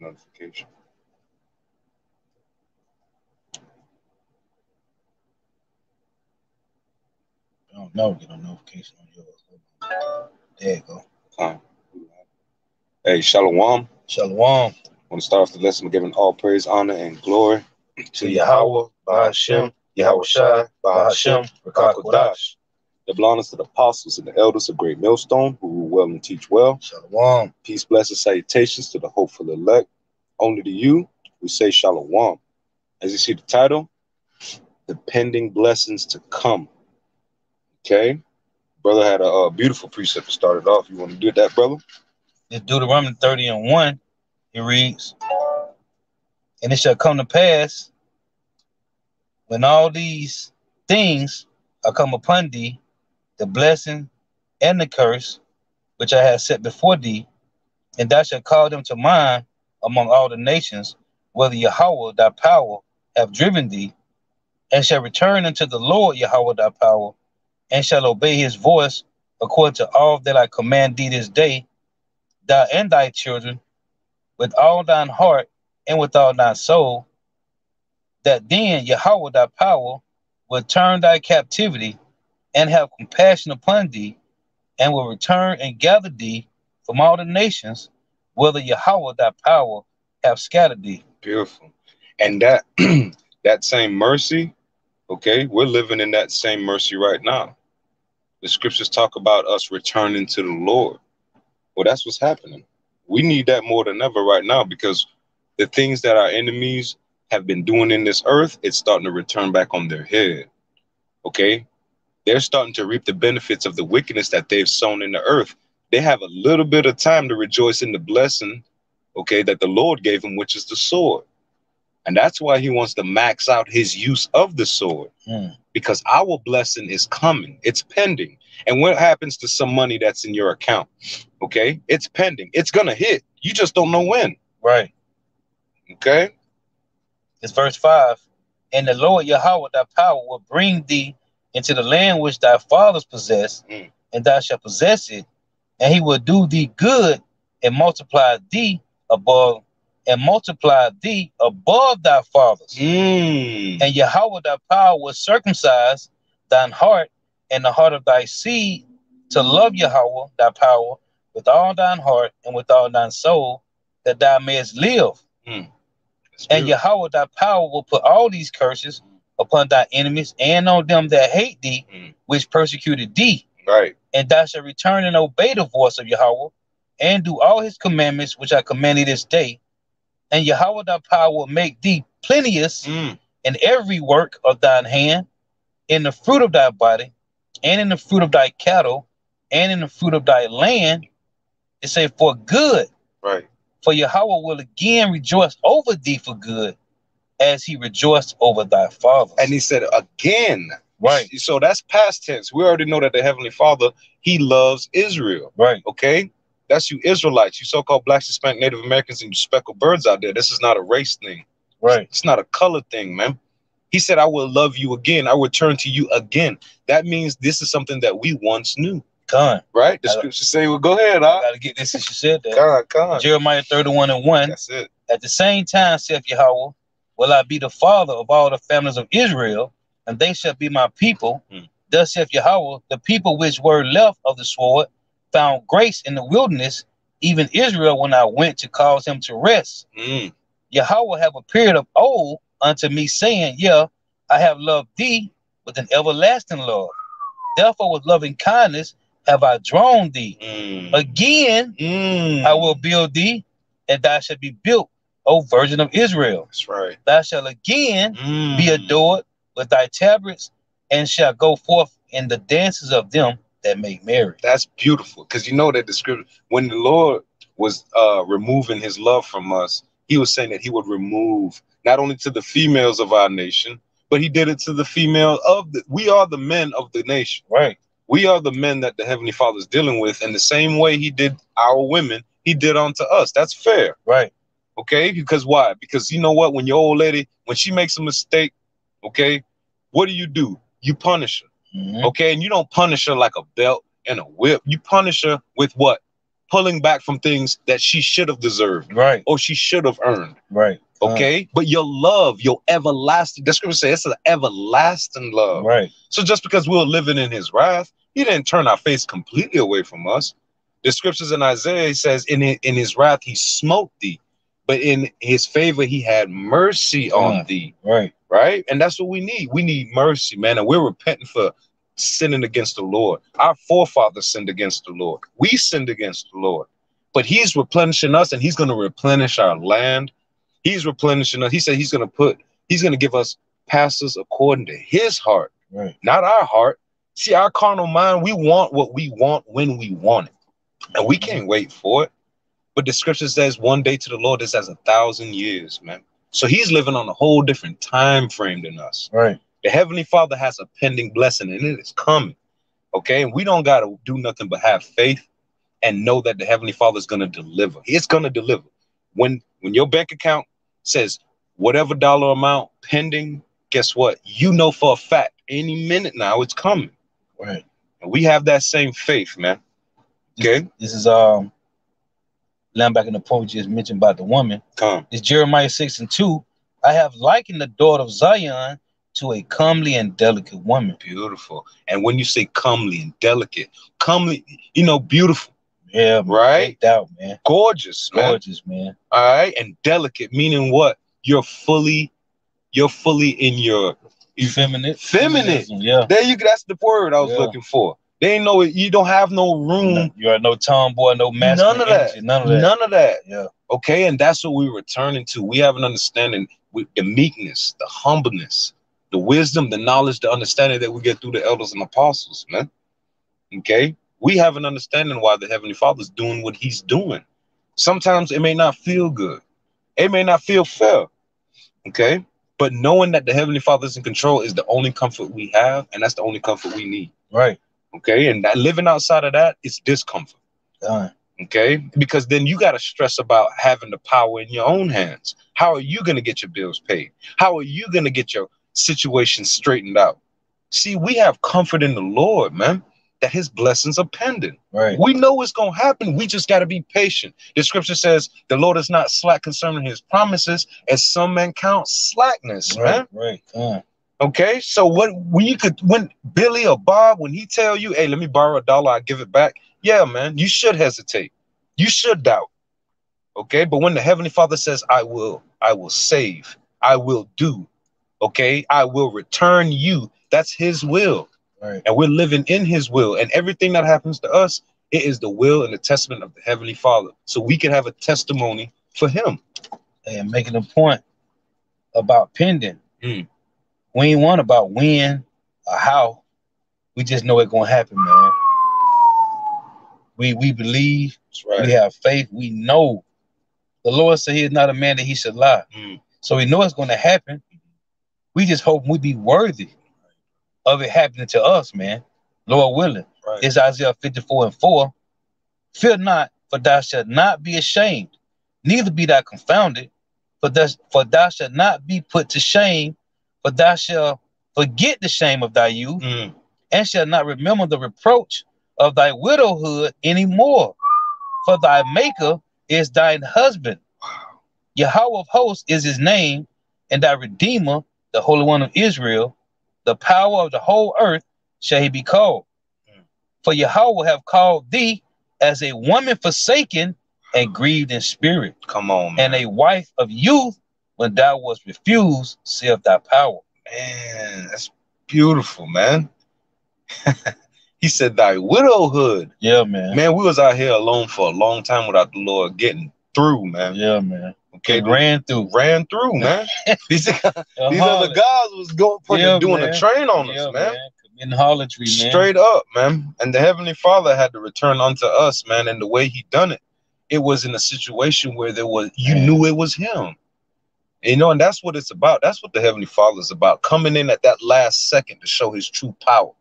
notification. I don't know. Get a notification on yours. There you go. Hey, Shalom. Shalom. I want to start off the lesson by giving all praise, honor, and glory to Yahweh, Bahashem, Yahweh Shai, Bahashem, Rakah Kodash. Double honors to the apostles and the elders of Great Millstone who rule well and teach well. Shalom. Peace, blessings, salutations to the hopeful elect. Only to you, we say Shalom. As you see the title, the pending blessings to come. Okay. Brother had a, uh beautiful precept to start it off. You want to do that, brother? It's Deuteronomy 30 and 1. It reads, And it shall come to pass when all these things are come upon thee, the blessing and the curse which I have set before thee, and thou shalt call them to mind among all the nations, whether Yahweh thy power have driven thee, and shall return unto the Lord Yahweh thy power, and shall obey his voice according to all that I command thee this day, thou and thy children, with all thine heart and with all thy soul, that then Yahweh thy power will turn thy captivity and have compassion upon thee, and will return and gather thee from all the nations, whether Yahweh thy power have scattered thee. Beautiful. And that that same mercy, okay, we're living in that same mercy right now. The scriptures talk about us returning to the Lord. Well, that's what's happening. We need that more than ever right now because the things that our enemies have been doing in this earth, it's starting to return back on their head. Okay? They're starting to reap the benefits of the wickedness that they've sown in the earth. They have a little bit of time to rejoice in the blessing, okay, that the Lord gave them, which is the sword. And that's why he wants to max out his use of the sword Hmm. because our blessing is coming, it's pending. And what happens to some money that's in your account? Okay, it's pending, it's gonna hit. You just don't know when. Right. Okay, It's verse 5. And the Lord Yahweh thy power will bring thee into the land which thy fathers possessed, Mm. and thou shalt possess it, and he will do thee good and multiply thee above and multiply thee above thy fathers. Mm. And Yahweh thy power will circumcise thine heart and the heart of thy seed to love Yahweh thy power with all thine heart and with all thine soul, that thou mayest live. It's And. Yahweh thy power will put all these curses upon thy enemies and on them that hate thee, Mm. which persecuted thee. Right, And thou shalt return and obey the voice of Yahweh, and do all his commandments which I command thee this day. And Yahweh thy power will make thee plenteous Mm. in every work of thine hand, in the fruit of thy body, and in the fruit of thy cattle, and in the fruit of thy land. It say for good, right, for Yahweh will again rejoice over thee for good, as he rejoiced over thy fathers. and he said again. Right, So that's past tense. We already know that the Heavenly Father, He loves Israel. right, Okay, that's you Israelites, you so-called blacks, Hispanic, Native Americans, and you speckled birds out there. This is not a race thing. right, It's not a color thing, man. He said, I will love you again. I will turn to you again. That means this is something that we once knew, con. right? The I- scriptures say, well, go ahead, I huh? gotta get this since you said that. Come on, come on. Jeremiah 31 and 1. That's it. At the same time, saith Yahweh, will I be the father of all the families of Israel, and they shall be my people. Hmm. Thus saith Yahweh, the people which were left of the sword found grace in the wilderness, even Israel, when I went to cause him to rest. Mm, Yahweh have appeared of old unto me, saying, Yeah, I have loved thee with an everlasting love. Therefore, with loving kindness have I drawn thee. mm, Again, mm. I will build thee, and thou shalt be built, O Virgin of Israel. That's right. Thou shalt again Mm. be adored with thy tabrets, and shall go forth in the dances of them that make merry. That's beautiful because you know that the scripture, when the Lord was uh, removing his love from us, he was saying that he would remove not only to the females of our nation, but he did it to the female of the, we are the men of the nation. Right, We are the men that the Heavenly Father is dealing with. And the same way he did our women, he did unto us. That's fair. right, Okay. Because why? Because you know what? When your old lady, when she makes a mistake, okay, what do you do? You punish her. Mhm. Okay. And you don't punish her like a belt and a whip. You punish her with what? pulling back from things that she should have deserved Right. or she should have earned. Right. Okay. But your love, your everlasting, the scripture says it's an everlasting love. Right. So just because we were living in his wrath, he didn't turn our face completely away from us. The scriptures in Isaiah says, in, in his wrath, he smote thee, but in his favor, he had mercy on Yeah. thee. Right. Right. And that's what we need. We need mercy, man. And we're repenting for sinning against the Lord. Our forefathers sinned against the Lord. We sinned against the Lord. But he's replenishing us and he's going to replenish our land. He's replenishing us. He said he's going to put, he's going to give us pastors according to his heart Right. not our heart. See, our carnal mind, we want what we want when we want it. And we mm-hmm. can't wait for it. But the scripture says one day to the Lord is as a thousand years, man. So he's living on a whole different time frame than us. Right. The Heavenly Father has a pending blessing and it is coming. Okay. And we don't got to do nothing but have faith and know that the Heavenly Father is going to deliver. It's going to deliver. When when your bank account says whatever dollar amount pending, guess what? You know for a fact any minute now it's coming. Right. And we have that same faith, man. Okay, This is um laying back in the point you just mentioned about the woman. come. It's Jeremiah 6 and 2. I have likened the daughter of Zion to a comely and delicate woman. Beautiful. And when you say comely and delicate, comely, you know, beautiful, Yeah, man. Right? No doubt, man. gorgeous, man. Gorgeous, man. All right. And delicate, meaning what? You're fully, you're fully in your Feminine. Feminine. Feminism, Yeah. there you go. that's the word I was Yeah. looking for. They ain't know it, you don't have no room. No, you are no tomboy, no masculine. None of that. energy, None of that. None of that. Yeah. Okay, and that's what we're returning to. We have an understanding with the meekness, the humbleness, the wisdom, the knowledge, the understanding that we get through the elders and apostles, man. Okay, we have an understanding why the Heavenly Father is doing what He's doing. Sometimes it may not feel good, it may not feel fair. Okay, but knowing that the Heavenly Father is in control is the only comfort we have, and that's the only comfort we need. Right. Okay, and that living outside of that is discomfort Done. okay because then you got to stress about having the power in your own hands how are you going to get your bills paid how are you going to get your situation straightened out see we have comfort in the lord man that his blessings are pending Right. we know it's going to happen we just got to be patient the scripture says the lord is not slack concerning his promises as some men count slackness man Right. Right. Okay, so what when you could when Billy or Bob when he tell you, "Hey, let me borrow a dollar, I give it back." Yeah, man, you should hesitate. You should doubt. Okay, but when the heavenly Father says, "I will, I will save, I will do," okay, I will return you. That's His will, Right. and we're living in His will. And everything that happens to us, it is the will and the testament of the heavenly Father, so we can have a testimony for Him. And making a point about pending. Mm. We ain't want about when or how. We just know it's gonna happen, man. We we believe, right. we have faith, we know. The Lord said he is not a man that he should lie. Mm. So we know it's gonna happen. We just hope we be worthy of it happening to us, man. Lord willing. Right. It's Isaiah 54 and 4. Fear not, for thou shalt not be ashamed, neither be thou confounded, for thou, for thou shalt not be put to shame, for thou shalt forget the shame of thy youth, Mm. and shalt not remember the reproach of thy widowhood anymore. For thy maker is thine husband. Yahweh of hosts is his name, and thy redeemer, the Holy One of Israel, the power of the whole earth shall he be called. Mm. For Yahweh will have called thee as a woman forsaken and grieved in spirit, Come on, man. and a wife of youth when thou was refused, saith thy power. Man, that's beautiful, man. he said, Thy widowhood. Yeah, man. Man, we was out here alone for a long time without the Lord getting through, man. Yeah, man. Okay, ran through. ran through, man. these these other guys was going putting Yeah, doing man. a train on yeah, us, man. Committing harlotry, man. Straight up, man. And the Heavenly Father had to return unto us, man. And the way he done it, it was in a situation where there was you Man. knew it was him. You know, and that's what it's about. That's what the Heavenly Father is about. Coming in at that last second to show his true power.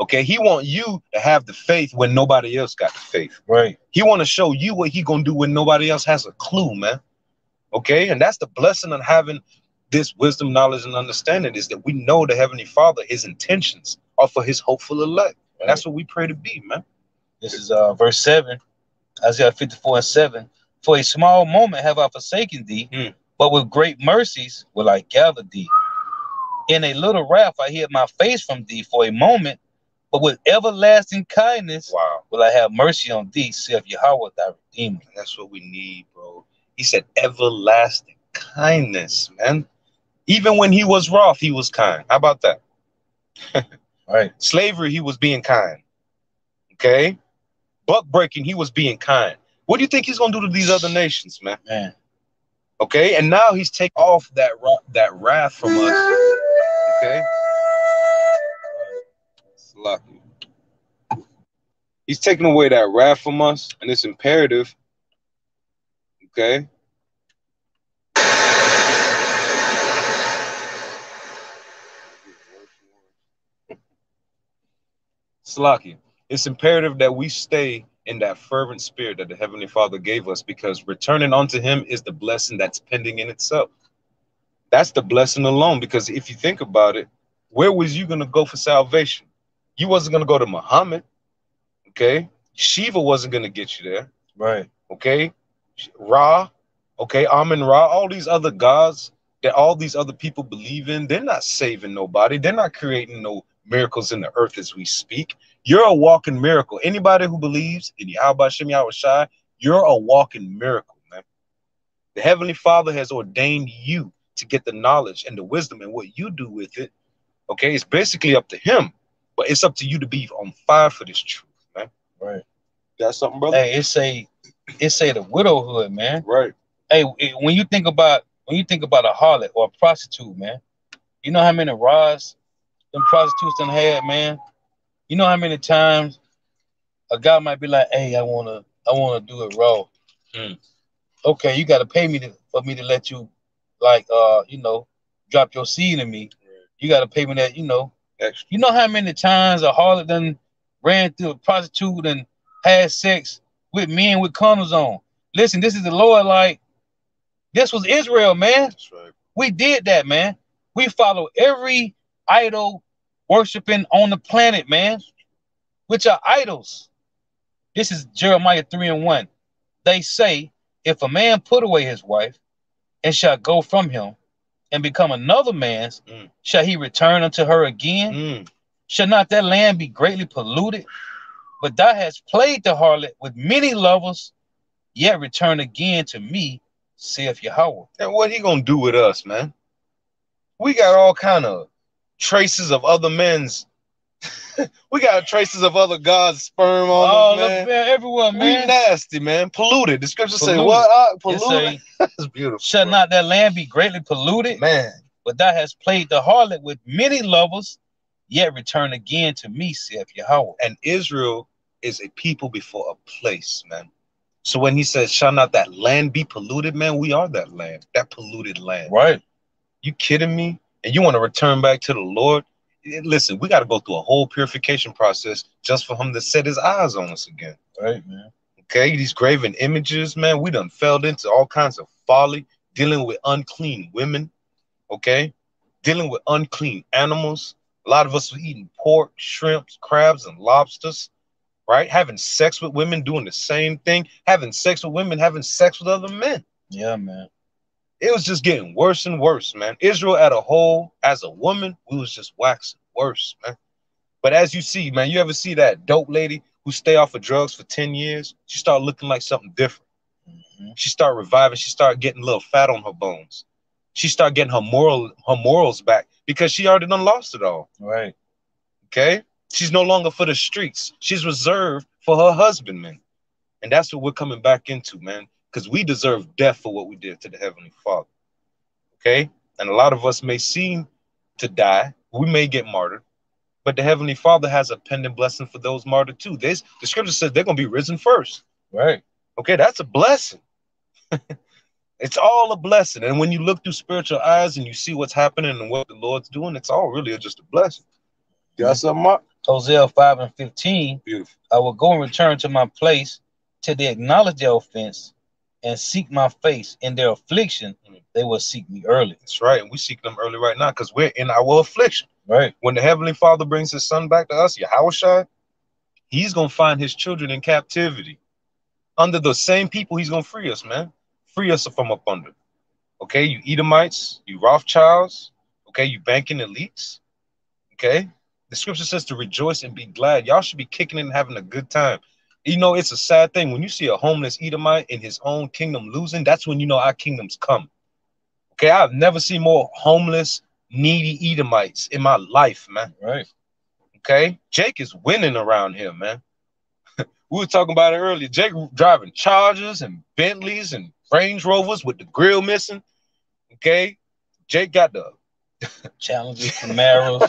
Okay, he want you to have the faith when nobody else got the faith. Right. He want to show you what he gonna do when nobody else has a clue, man. Okay, and that's the blessing of having this wisdom, knowledge, and understanding is that we know the Heavenly Father, his intentions are for his hopeful elect. And that's what we pray to be, man. This is uh verse 7. Isaiah 54 and 7. For a small moment have I forsaken thee, Hmm. But with great mercies will I gather thee. In a little wrath I hid my face from thee for a moment, but with everlasting kindness Wow. will I have mercy on thee, saith Yahweh thy Redeemer. And that's what we need, bro. He said everlasting kindness, man. Even when he was wroth, he was kind. How about that? Right. Slavery, he was being kind. Okay? Buck breaking, he was being kind. What do you think he's gonna do to these other nations, man? Man. Okay, and now he's taking off that that wrath from us. Okay, Slacky. He's taking away that wrath from us, and it's imperative. Okay. Slacky. It's imperative that we stay in that fervent spirit that the Heavenly Father gave us because returning unto Him is the blessing that's pending in itself. That's the blessing alone. Because if you think about it, where was you going to go for salvation? You wasn't going to go to Muhammad. Okay. Shiva wasn't going to get you there. Right. Okay. Ra. Okay. Amun Ra. All these other gods that all these other people believe in, they're not saving nobody. They're not creating no miracles in the earth as we speak. You're a walking miracle. Anybody who believes in Yahweh Shem Yahweh Shai, you're a walking miracle, man. The Heavenly Father has ordained you to get the knowledge and the wisdom, and what you do with it, okay, it's basically up to Him. But it's up to you to be on fire for this truth, man. Right. Got something, brother? Hey, it's a it's a the widowhood, man. Right. Hey, when you think about when you think about a harlot or a prostitute, man, you know how many rods them prostitutes done had, man. You know how many times a guy might be like, "Hey, I wanna, I wanna do it raw." Hmm. Okay, you gotta pay me to, for me to let you, like, uh, you know, drop your seed in me. You gotta pay me that, you know. Extra. You know how many times a harlot done ran through a prostitute and had sex with men with condoms on? Listen, this is the Lord. Like, this was Israel, man. That's right. We did that, man. We follow every idol worshiping on the planet, man, which are idols. This is Jeremiah 3 and 1. They say, if a man put away his wife and shall go from him and become another man's, Mm. shall he return unto her again? Mm. Shall not that land be greatly polluted? But thou hast played the harlot with many lovers, yet return again to me, saith Yahweh. And what he gonna do with us, man? We got all kind of traces of other men's. we got traces of other gods' sperm on Oh, us, look, man. man, everyone, We nasty, man. Polluted. The scripture say what? Uh, polluted. That's beautiful. Shall bro. not that land be greatly polluted? man. But thou hast played the harlot with many lovers, yet return again to me, saith Yahweh. And Israel is a people before a place, man. So when he says, "Shall not that land be polluted?" Man, we are that land, that polluted land. Right. You kidding me? And you want to return back to the Lord? Eh, Listen, we got to go through a whole purification process just for him to set his eyes on us again. Right, man. Okay, these graven images, man, we done fell into all kinds of folly, dealing with unclean women, okay, dealing with unclean animals. A lot of us were eating pork, shrimps, crabs, and lobsters, right? Having sex with women, doing the same thing, having sex with women, having sex with other men. Yeah, man. It was just getting worse and worse, man. Israel at a whole, as a woman, we was just waxing worse, man. But as you see, man, you ever see that dope lady who stay off of drugs for 10 years? She start looking like something different. Mhm. She start reviving. She start getting a little fat on her bones. She start getting her moral her morals back because she already done lost it all. Right. Okay? She's no longer for the streets. She's reserved for her husband, man. And that's what we're coming back into, man. Because we deserve death for what we did to the Heavenly Father. Okay? And a lot of us may seem to die. We may get martyred. But the Heavenly Father has a pending blessing for those martyred too. This the scripture says they're gonna be risen first. Right. Okay, that's a blessing. it's all a blessing. And when you look through spiritual eyes and you see what's happening and what the Lord's doing, it's all really just a blessing. You got something, Mark? Hosea 5 and 15. Beautiful. I will go and return to my place till they acknowledge their offense and seek my face in their affliction. Mm. They will seek me early. That's right. And we seek them early right now because we're in our affliction. Right. When the Heavenly Father brings his son back to us, Yahushua, he's going to find his children in captivity. under the same people he's gonna free us, man. Free us from up under. Okay, you Edomites, you Rothschilds, okay, you banking elites. Okay. The scripture says to rejoice and be glad. Y'all should be kicking it and having a good time. You know, it's a sad thing when you see a homeless Edomite in his own kingdom losing, that's when you know our kingdom's come. Okay, I've never seen more homeless, needy Edomites in my life, man. Right. Okay, Jake is winning around here, man. we were talking about it earlier. Jake driving Chargers and Bentleys and Range Rovers with the grill missing. Okay, Jake got the Challengers, Camaros.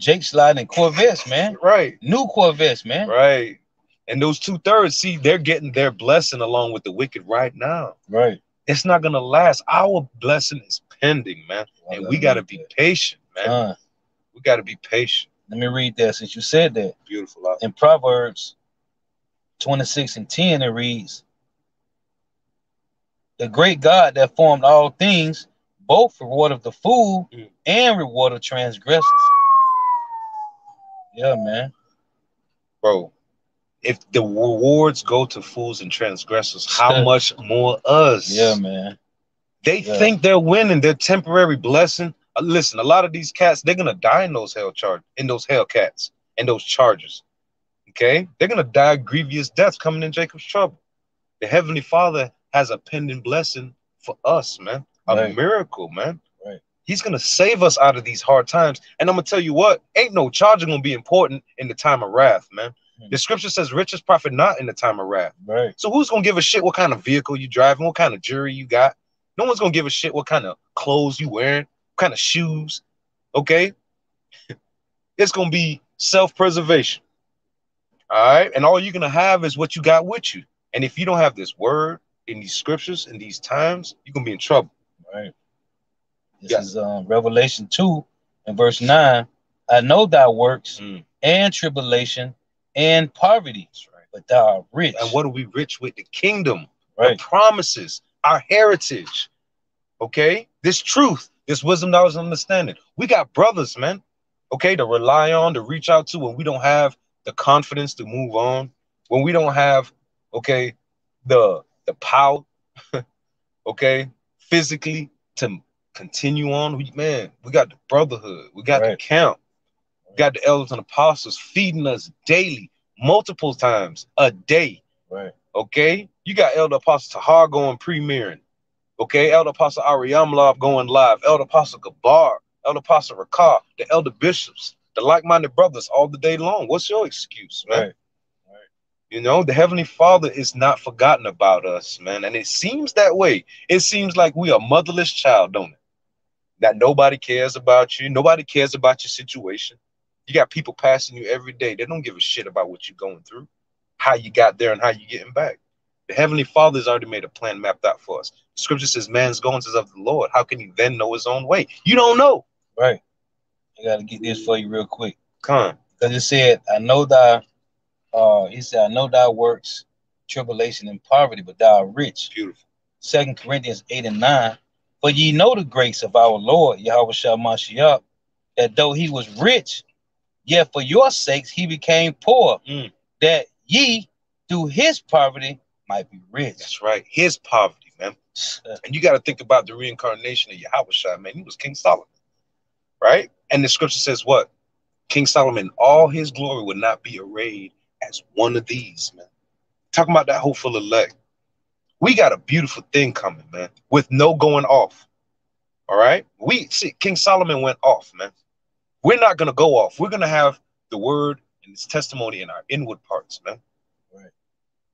Jake sliding in Corvettes, man. right, New Corvettes, man. right, and those two thirds, see, they're getting their blessing along with the wicked right now. Right. It's not gonna last. Our blessing is pending, man, and we gotta be patient, man. Uh, We gotta be patient. let me read that since you said that. Beautiful. In Proverbs 26 and 10, it reads, The great God that formed all things, both reward of the fool Mm. and reward of transgressors. Yeah, man. bro. If the rewards go to fools and transgressors, how much more us? Yeah, man. They Yeah. think they're winning their temporary blessing. Uh, Listen, a lot of these cats, they're gonna die in those hell charge, in those hellcats, in those charges. Okay, they're gonna die grievous deaths coming in Jacob's trouble. The heavenly Father has a pending blessing for us, man. A Right. miracle, man. Right. He's gonna save us out of these hard times. And I'm gonna tell you what, ain't no charging gonna be important in the time of wrath, man. The scripture says riches profit not in the time of wrath. Right. So who's gonna give a shit what kind of vehicle you driving, what kind of jury you got? No one's gonna give a shit what kind of clothes you wearing, what kind of shoes. Okay, it's gonna be self-preservation. All right, and all you're gonna have is what you got with you. And if you don't have this word in these scriptures in these times, you're gonna be in trouble. Right. This Yeah. is um, Revelation 2 and verse 9. I know thy works Mm. and tribulation and poverty, right. but thou art rich. And what are we rich with? The kingdom. right. the promises, our heritage. Okay, this truth, this wisdom, knowledge, and understanding. We got brothers, man. Okay, to rely on, to reach out to when we don't have the confidence to move on, when we don't have, okay, the the power, okay, physically to continue on. We, man, we got the brotherhood, we got the Right. camp, we got the elders and apostles feeding us daily, multiple times a day. Right. Okay, you got Elder Apostle Tahar going premiering. Okay, Elder Apostle Ariamlov going live. Elder Apostle Gabar, Elder Apostle Rakar, the elder bishops, the like-minded brothers all the day long. What's your excuse, man? Right. You know, the Heavenly Father is not forgotten about us, man. And it seems that way. It seems like we are motherless child, don't it? That nobody cares about you. Nobody cares about your situation. You got people passing you every day. They don't give a shit about what you're going through, how you got there, and how you're getting back. The Heavenly Father's already made a plan mapped out for us. Scripture says, Man's goings is of the Lord. How can he then know his own way? You don't know. Right. I got to get this for you real quick. Come. Because it said, I know thy, uh, he said, I know thy works, tribulation and poverty, but thou art rich. Beautiful. Second Corinthians 8 and 9. For ye know the grace of our Lord, Yahweh Mashiach, that though he was rich, yet for your sakes he became poor, Mm. that ye through his poverty might be rich. That's right. His poverty, man. And you got to think about the reincarnation of Yahweh man. He was King Solomon, right? And the scripture says what? King Solomon, all his glory would not be arrayed as one of these, man. Talking about that hopeful elect. We got a beautiful thing coming, man, with no going off. All right? We see King Solomon went off, man. We're not gonna go off. We're gonna have the word and its testimony in our inward parts, man. Right.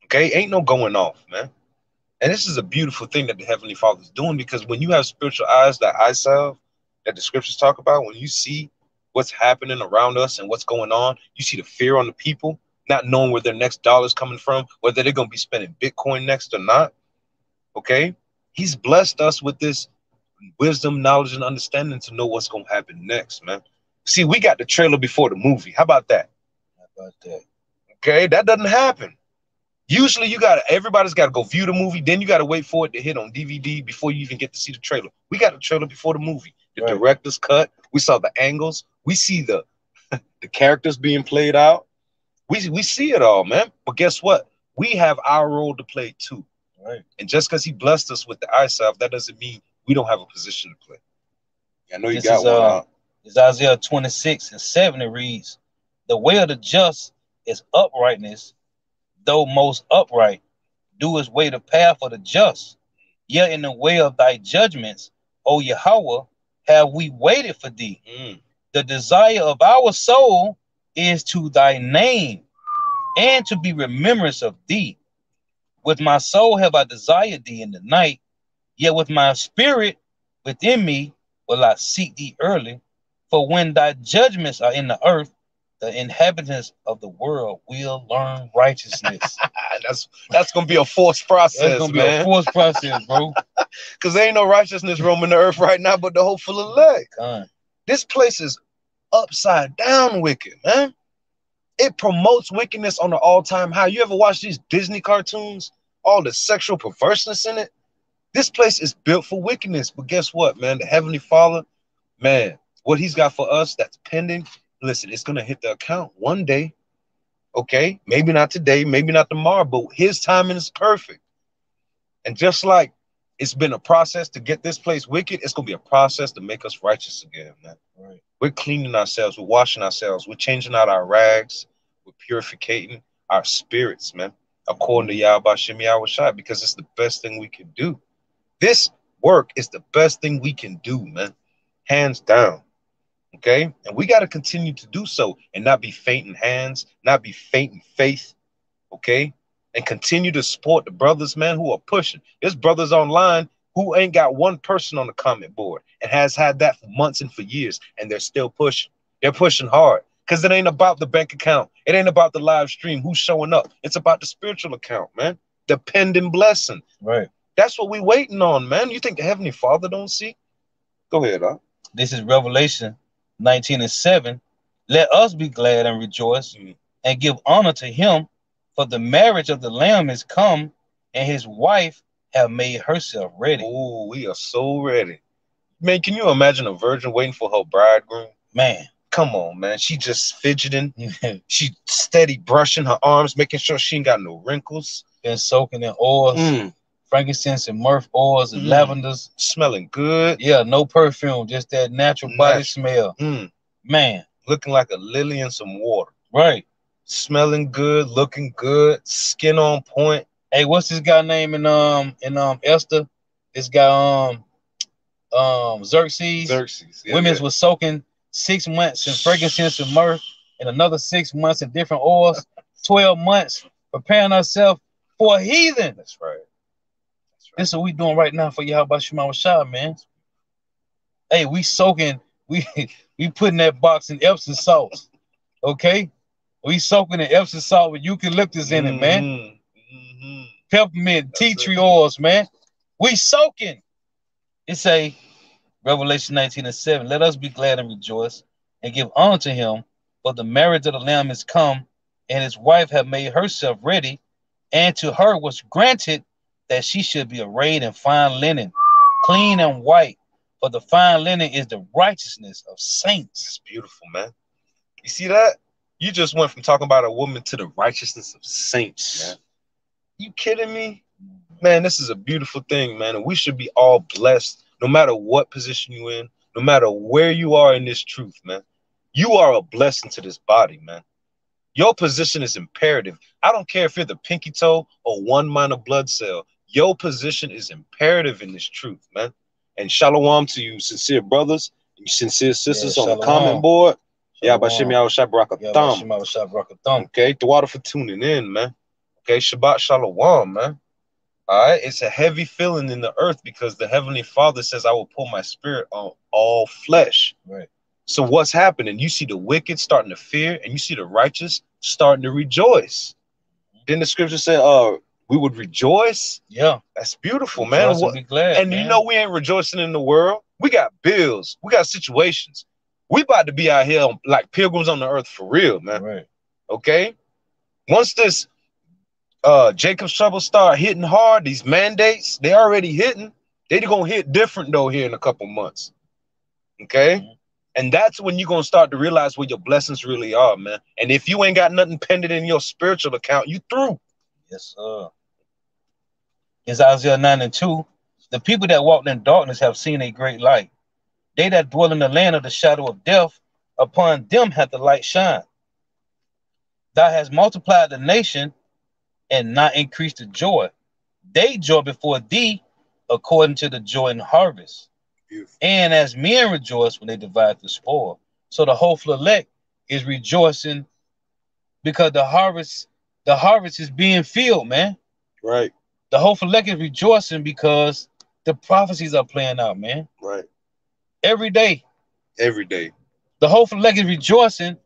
Okay, ain't no going off, man. And this is a beautiful thing that the Heavenly Father is doing because when you have spiritual eyes that I salve, that the scriptures talk about, when you see what's happening around us and what's going on, you see the fear on the people, not knowing where their next dollar is coming from, whether they're going to be spending Bitcoin next or not. Okay. He's blessed us with this wisdom, knowledge, and understanding to know what's going to happen next, man. See, we got the trailer before the movie. How about that? How about that? Okay, that doesn't happen. Usually, you got to everybody's got to go view the movie, then you got to wait for it to hit on DVD before you even get to see the trailer. We got the trailer before the movie. The Right. director's cut. We saw the angles. We see the the characters being played out. We we see it all, man. But guess what? we have our role to play too. Right. And just because he blessed us with the eyesight, that doesn't mean we don't have a position to play. I know you This got is, one. uh, It's Isaiah 26 and 7. It reads, The way of the just is uprightness, though most upright. Do his way the path of the just. Yet in the way of thy judgments, O Yahweh, have we waited for thee. Mm, The desire of our soul is to thy name and to be remembrance of thee. With my soul have I desired thee in the night, yet with my spirit within me will I seek thee early. For when thy judgments are in the earth, the inhabitants of the world will learn righteousness. That's that's gonna be a forced process, That's gonna be a man. forced process, bro. Because there ain't no righteousness roaming the earth right now, but the hope full of elect. God. This place is upside down wicked, man. It promotes wickedness on an all-time high. You ever watch these Disney cartoons? All the sexual perverseness in it. This place is built for wickedness. But guess what, man? The Heavenly Father, man, what He's got for us that's pending. Listen, it's gonna hit the account one day. Okay, maybe not today, maybe not tomorrow, but His timing is perfect. And just like it's been a process to get this place wicked, it's gonna be a process to make us righteous again, man. Right. We're cleaning ourselves, we're washing ourselves, we're changing out our rags, we're purificating our spirits, man, according to Yahweh Shem Yahweh Shai, because it's the best thing we can do. This work is the best thing we can do, man, hands down. Okay, and we got to continue to do so and not be faint in hands, not be faint in faith. Okay, and continue to support the brothers, man, who are pushing. There's brothers online who ain't got one person on the comment board and has had that for months and for years, and they're still pushing. They're pushing hard because it ain't about the bank account. It ain't about the live stream, who's showing up. It's about the spiritual account, man. The pending blessing. Right. That's what we waiting on, man. You think the Heavenly Father don't see? Go ahead, huh? This is Revelation 19 and 7. Let us be glad and rejoice Mm. and give honor to him, for the marriage of the Lamb is come, and his wife have made herself ready. Oh, we are so ready. Man, can you imagine a virgin waiting for her bridegroom? Man. Come on, man. She just fidgeting. She steady brushing her arms, making sure she ain't got no wrinkles. Been soaking in oils, Mm, frankincense and myrrh oils and Mm. lavenders. smelling good. Yeah, no perfume, just that natural body smell. Mm, Man, looking like a lily in some water. right. Smelling good, looking good, skin on point. Hey, what's this guy name in um in um Esther? This guy um um Xerxes. Xerxes. Yeah, Women's yeah. was soaking six months in frankincense and myrrh, and another six months in different oils, 12 months preparing ourselves for a heathen. That's right. This is what we doing right now for Yahweh Shema Shah, man. Hey, we soaking, we we putting that box in Epsom salt. Okay? We soaking in Epsom salt with eucalyptus in it, man. Mhm, mhm. Peppermint, That's tea it. tree oils, man. We soaking. It's a Revelation 19 and 7. Let us be glad and rejoice and give honor to him, for the marriage of the Lamb is come, and his wife have made herself ready, and to her was granted that she should be arrayed in fine linen, clean and white, for the fine linen is the righteousness of saints. It's beautiful, man. You see that? You just went from talking about a woman to the righteousness of saints, man. You kidding me? Man, this is a beautiful thing, man. And we should be all blessed no matter what position you in, no matter where you are in this truth, man. You are a blessing to this body, man. Your position is imperative. I don't care if you're the pinky toe or one minor blood cell. Your position is imperative in this truth, man. And shalom to you, sincere brothers, you sincere sisters on the comment board. Yeah, by Shalom. Shemi Al Shabaraka Yahweh Thumb. Shema Shah Barakatham. Okay, the water for tuning in, man. Okay, Shabbat Shalom, man. All right, it's a heavy feeling in the earth because the Heavenly Father says, I will pour my spirit on all flesh. Right. So, what's happening? You see the wicked starting to fear, and you see the righteous starting to rejoice. Then the scripture said, uh, we would rejoice. Yeah. That's beautiful, man. Rejoice and What- be glad, and you know we ain't rejoicing in the world. We got bills, we got situations. We about to be out here like pilgrims on the earth for real, man. right. Okay. Once this uh Jacob's trouble start hitting hard, these mandates, they already hitting. They gonna hit different though here in a couple months. Okay. Mhm. And that's when you're gonna start to realize where your blessings really are, man. And if you ain't got nothing pending in your spiritual account, you through. Yes, sir. It's Isaiah 9 and 2. The people that walked in darkness have seen a great light. They that dwell in the land of the shadow of death, upon them hath the light shine. Thou hast multiplied the nation and not increased the joy. They joy before thee according to the joy in harvest. Beautiful. And as men rejoice when they divide the spoil. So the whole elect is rejoicing because the harvest, the harvest is being filled, man. Right. The whole elect is rejoicing because the prophecies are playing out, man. Right. Every day. Every day. The whole elect is rejoicing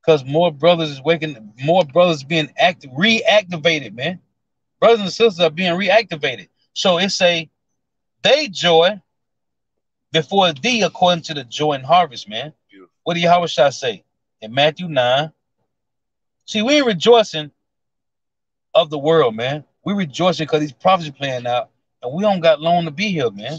because more brothers is waking, more brothers being active, reactivated, man. Brothers and sisters are being reactivated. So it's a they joy before thee according to the joy and harvest, man. Beautiful. What do you Yahweh shall say in Matthew 9? See, we ain't rejoicing of the world, man. We rejoicing because these prophets are playing out, and we don't got long to be here, man.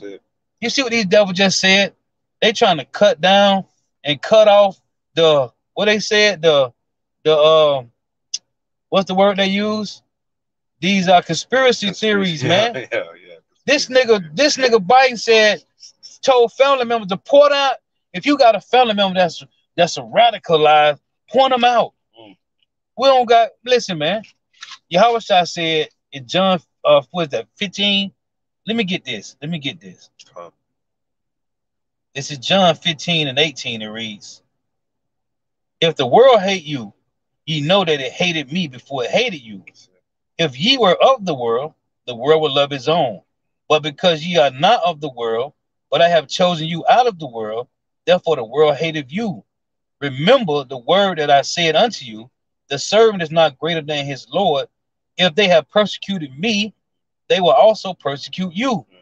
You see what these devils just said? They trying to cut down and cut off the what they said the the uh what's the word they use? These are conspiracy theories, yeah, man. Yeah, yeah. This nigga, this nigga Biden said, told family members to point out if you got a family member that's that's a radicalized, point them out. Mm. We don't got listen, man. Yahweh Shah said in John uh what is that 15? Let me get this. Let me get this. This is John 15 and 18. It reads, If the world hate you, ye know that it hated me before it hated you. If ye were of the world, the world would love his own. But because ye are not of the world, but I have chosen you out of the world, therefore the world hated you. Remember the word that I said unto you, the servant is not greater than his Lord. If they have persecuted me, they will also persecute you. Mm-hmm.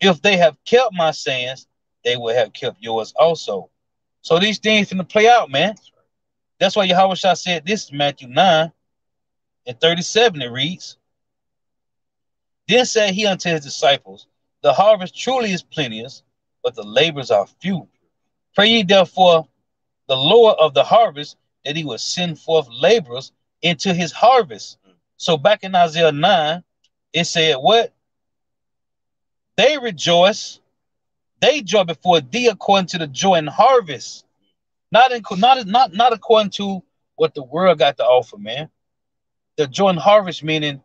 If they have kept my sayings, they will have kept yours also. So these things finna play out, man. That's why Yahweh Shah said this in Matthew 9 and 37 it reads, Then said he unto his disciples, The harvest truly is plenteous, but the labors are few. Pray ye therefore the Lord of the harvest that he will send forth laborers into his harvest. So back in Isaiah 9, it said, What? They rejoice, they joy before thee according to the joy and harvest. Not in not not not according to what the world got to offer, man. The joy and harvest meaning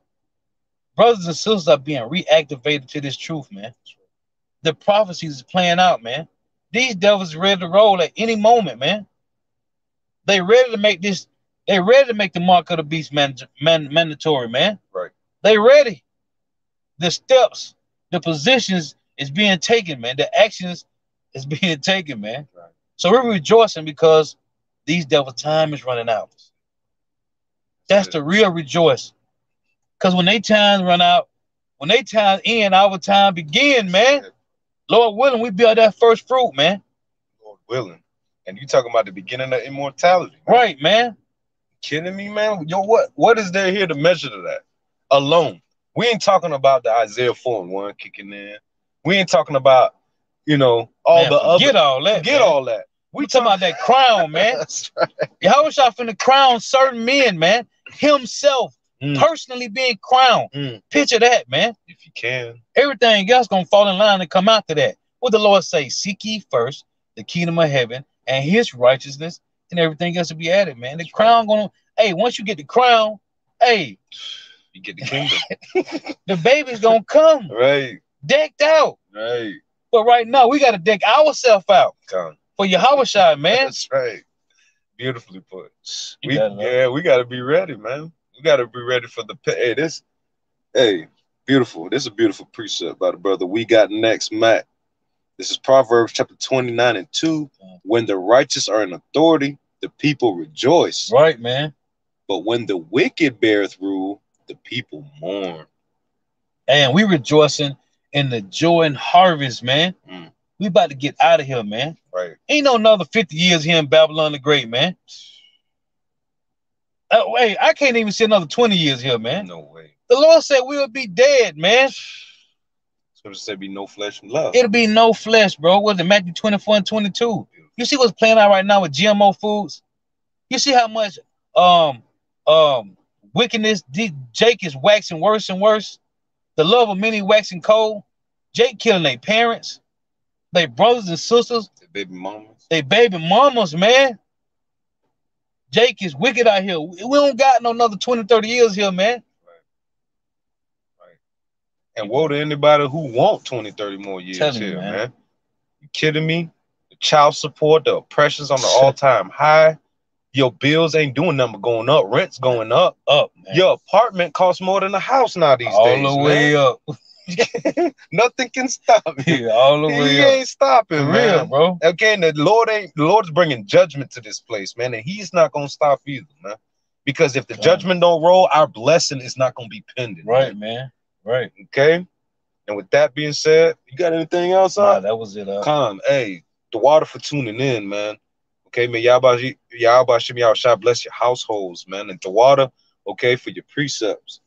brothers and sisters are being reactivated to this truth, man. The prophecies is playing out, man. These devils ready to roll at any moment, man. They ready to make this. They ready to make the mark of the beast man, man, mandatory, man. Right. They ready. The steps, the positions is being taken, man. The actions is being taken, man. Right. So we're rejoicing because these devil time is running out. That's the real rejoice. Because when they time run out, when they time end, our time begin, man. Lord willing, we build that first fruit, man. Lord willing. And you talking about the beginning of immortality. man. Right, man. Kidding me, man? Yo, what what is there here to measure to that? Alone. We ain't talking about the Isaiah 4 and 1 kicking in. We ain't talking about, you know, all Man, the other forget all that. forget man. all that. We talking about that crown, man. That's right. Yahweh Shah finna crown certain men, man. Himself Mm. personally being crowned. Mm. Picture that, man. If you can. Everything else gonna fall in line and come after that. What the Lord say? Seek ye first the kingdom of heaven and his righteousness, and everything else will be added, man. The crown gonna hey, once you get the crown, hey, You get the kingdom. the baby's gonna come right. decked out. Right. But right now, we gotta deck ourselves out Come. for Yahweh Shah, man. That's right. Beautifully put. You We, yeah, we gotta be ready, man. We gotta be ready for the hey, this hey, beautiful. This is a beautiful precept by the brother. We got next, Matt. This is Proverbs chapter 29 and 2. When the righteous are in authority, the people rejoice. Right, man. But when the wicked beareth rule, the people mourn. And we rejoicing in the joy and harvest, man. Mm. We about to get out of here, man. Right. Ain't no another 50 years here in Babylon the Great, man. Uh, wait, I can't even see another 20 years here, man. No way. The Lord said we'll be dead, man. So to say be no flesh and love. It'll be no flesh, bro. What is it, Matthew 24 and 22? You see what's playing out right now with GMO foods? You see how much um um wickedness. D- Jake is waxing worse and worse. The love of many waxing cold. Jake killing their parents, their brothers and sisters, The baby mamas. they baby mamas, man. Jake is wicked out here. We we don't got no another 20, 30 years here, man. And woe to anybody who want 20, 30 more years you, here, man. man. You kidding me? The child support, the oppression's on the all-time high. Your bills ain't doing nothing but going up. Rent's going up. Up, man. Your apartment costs more than a house now these all days. the way up. Nothing can stop me. Yeah, all the he way up. ain't stopping, For man. real, bro. Again, the Lord ain't the Lord's bringing judgment to this place, man, and He's not gonna stop either, man. Because if the judgment don't roll, our blessing is not gonna be pending. Right, man. Right. Okay. And with that being said, you got anything else Nah, on? that was it. Uh, Come, hey, the water for tuning in, man. Okay, may Yahba Yahba Shem Yahshua bless your households, man. And the water, okay, for your precepts.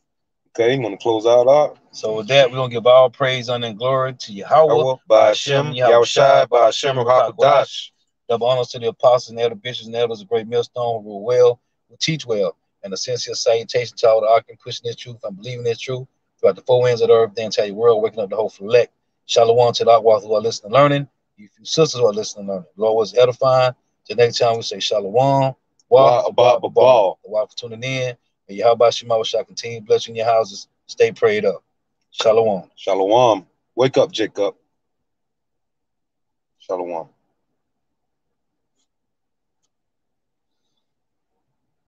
Okay, want to close out out? so with that, we're gonna give all praise, honor, and glory to Yahweh. Yahweh, by Hashem, Yahushai, by Hashem, Ruach Double honors to the apostles and elder bishops and elders of Great Millstone who rule well, who teach well, and a sincere salutation to all the arking, pushing this truth and believing this truth throughout the four winds of the earth, the entire world, waking up the whole elect. Shalom to the Akwaz who are listening and learning, you few sisters who are listening and learning. Lord was edifying. Till next time we say Shalom. Abba Babal. The for tuning in. May Yahweh Shema shall continue blessing your houses. Stay prayed up. Shalom. Shalom. Wake up, Jacob. Shalom.